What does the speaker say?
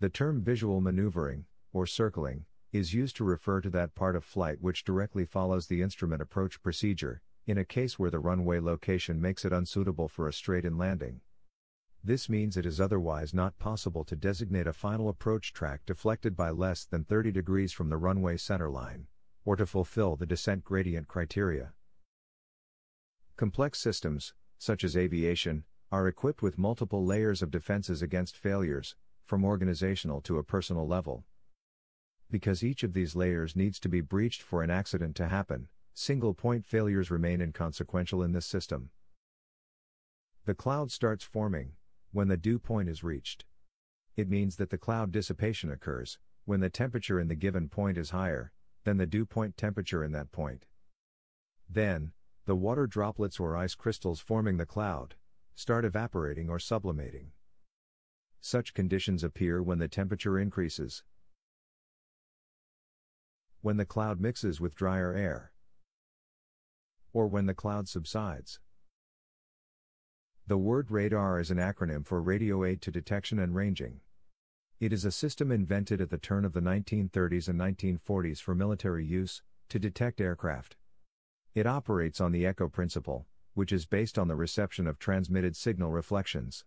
The term visual maneuvering, or circling, is used to refer to that part of flight which directly follows the instrument approach procedure, in a case where the runway location makes it unsuitable for a straight in landing. This means it is otherwise not possible to designate a final approach track deflected by less than 30 degrees from the runway centerline, or to fulfill the descent gradient criteria. Complex systems, such as aviation, are equipped with multiple layers of defenses against failures, from organizational to a personal level. Because each of these layers needs to be breached for an accident to happen, single point failures remain inconsequential in this system. The cloud starts forming, when the dew point is reached. It means that the cloud dissipation occurs when the temperature in the given point is higher than the dew point temperature in that point. Then, the water droplets or ice crystals forming the cloud start evaporating or sublimating. Such conditions appear when the temperature increases. When the cloud mixes with drier air. Or when the cloud subsides. The word radar is an acronym for Radio Aid to Detection and Ranging. It is a system invented at the turn of the 1930s and 1940s for military use, to detect aircraft. It operates on the echo principle, which is based on the reception of transmitted signal reflections.